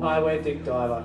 Hi, we're Dick Diver.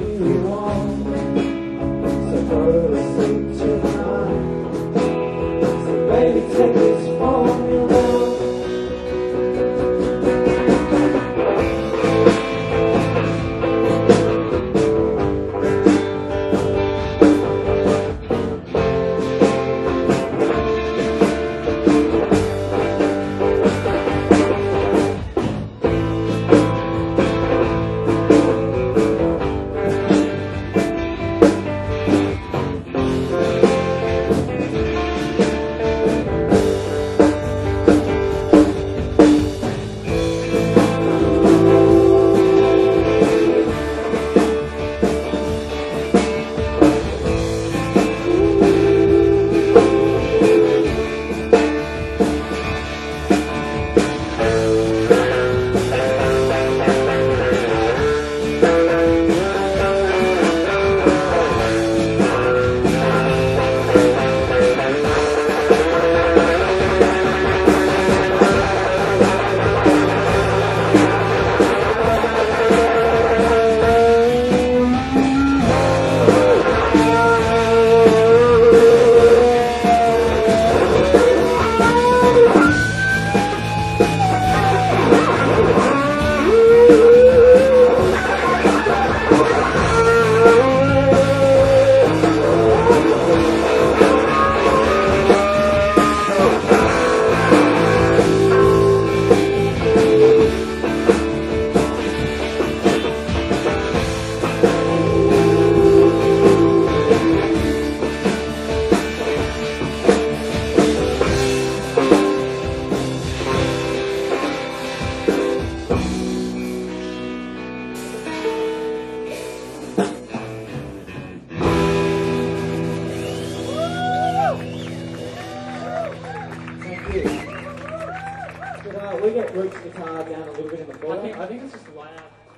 guitar down a little bit in the I think, I think it's just loud.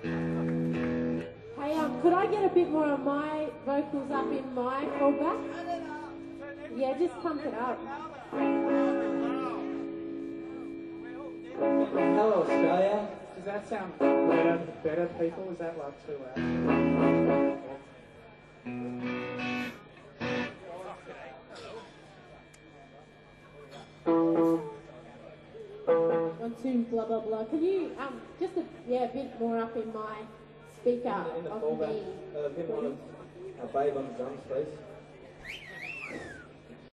Hey, um, could I get a bit more of my vocals up in my foldback? Yeah, just pump it up. Hello, Australia. Does that sound better, better people? Is that like too loud? Blah, blah, blah. Can you, um, just a, yeah, a bit more up in my speaker In the of foldback. me? Uh, give one of our babe on the drums, please.